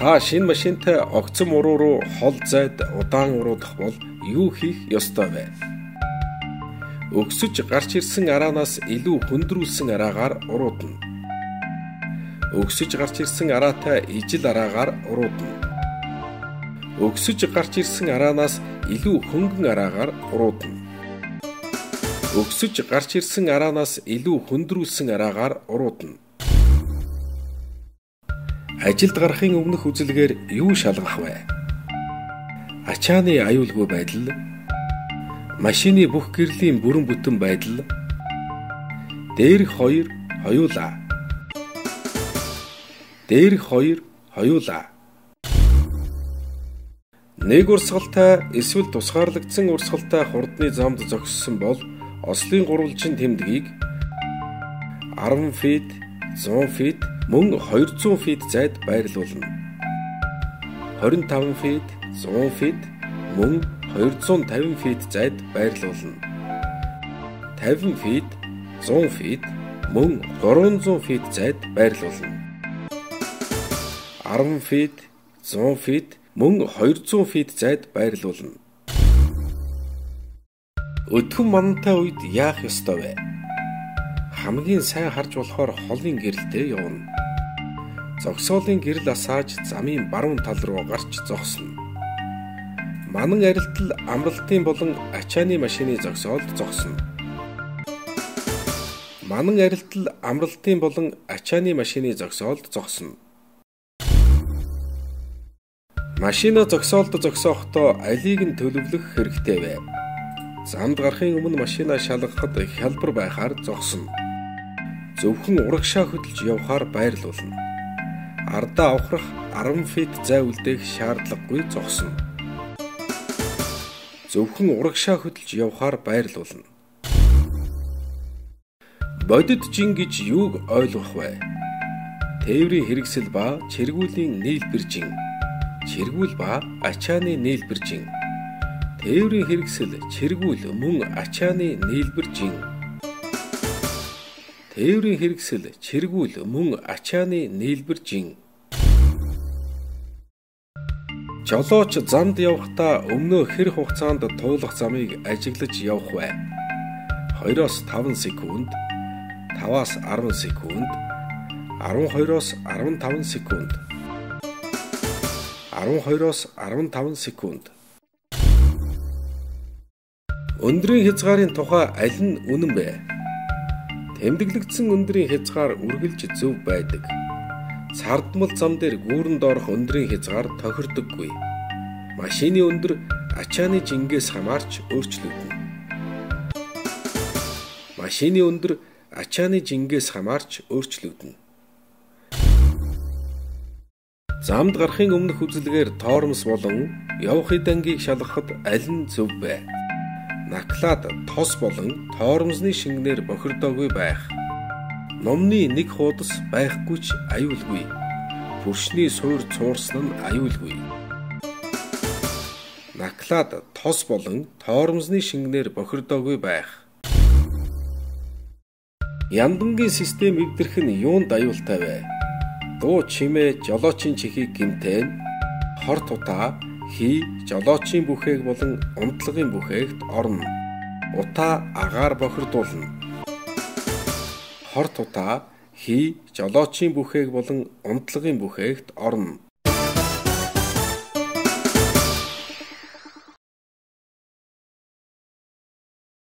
Та шинэ машинтай огцом уруу руу хол зайд удаан уруудах бол юу хийх ёстой вэ? Өгсөж гарч ирсэн араанаас илүү хөндрүүлсэн араагаар уруудна. Өгсөж гарч ирсэн араатай ижил араагаар уруудна. Өгсөж гарч ирсэн араанаас илүү хөнгөн араагаар уруудна. Өгсөж гарч ирсэн араанаас илүү хөндрүүлсэн араагаар уруудна. Ажилд гарахын өмнөх үзэлгээр юу шалгах вэ? Ачааны аюулгүй байдал, машины бүх гэрлийн бүрэн бүтэн байдал, дээрх хоёр хоёулаа. Дээрх хоёр хоёулаа. Нэг урсгалтай эсвэл тусгаарлагдсан урсгалтай хурдны замд зогссон бол ослын гурвалжин тэмдгийг 10 фит, 100 фит мөн 200 фит зайд байрлуулна. 25 фит, 100 фит мөн 250 фит зайд байрлуулна. 50 фит, 100 фит мөн 300 фит зайд байрлуулна. 10 фит, 100 фит мөн 200 фит зайд байрлуулна. Өдгөн мантай үед яах ёстой вэ? Хамгийн сайн харж болохоор холын гэрэлтэй явна зогсоолын гэрэл асааж замын баруун тал руу гарч зогсно. Манан арилтал амралтын болон ачааны машины зогсоолд зогсно. Манан арилтал амралтын болон ачааны машины зогсоолд зогсно. Машина зогсоолд зогсохдоо алийг нь төлөвлөх хэрэгтэй вэ? Замд гарахын өмнө машина шалгахад хялбар байхаар зогсно. Зөвхөн урагшаа хөдөлж явхаар байрлуулна ардаа авахрах 10 фит зай үлдээх шаардлагагүй зогсно. Зөвхөн урагшаа хөдөлж явхаар байрлуулна. Бодит жин гэж юуг ойлгох вэ? Тээврийн хэрэгсэл ба чиргүүлийн нийлбэр жин. Чиргүүл ба ачааны нийлбэр жин. Тээврийн хэрэгсэл чиргүүл мөн ачааны нийлбэр жин. Тээврийн хэрэгсэл чиргүүл мөн ачааны нийлбэр жин. Жолооч замд явахдаа өмнөө хэр хугацаанд туулах замыг ажиглаж явах вэ? 2-оос 5 секунд, 5-аас 10 секунд, 12-оос 15 секунд. 12-оос 15 секунд. Өндрийн хязгаарын тухай аль нь үнэн бэ? Тэмдэглэгдсэн өндрийн хязгаар үргэлж зөв байдаг. Сардмал зам дээр гүүрэнд орох өндрийн хязгаар тохирдоггүй. Машины өндөр ачааны жингээс хамаарч өөрчлөгдөнө. Машины өндөр ачааны жингээс хамаарч өөрчлөгдөнө. Замд гарахын өмнөх үзэлгээр тоормос болон явахын дангийг шалгахад аль нь зөв вэ? Наклаад тос болон тоормосны шингэнээр бохирдоогүй байх Номны нэг хуудас байхгүй ч аюулгүй. Бүршний суур цуурсан нь аюулгүй. Наклаад тос болон тоормсны шингэнээр бохирдоогүй байх. Яндангийн систем эвдэрх нь юунд аюултай вэ? Дуу чимээ жолоочийн чихийг гимтэн, хор тутаа, хий жолоочийн бүхээг болон унтлагын бүхээгт орно. Утаа агаар бохирдуулна хор тутаа хий жолоочийн бүхээг болон унтлагын бүхээгт орно.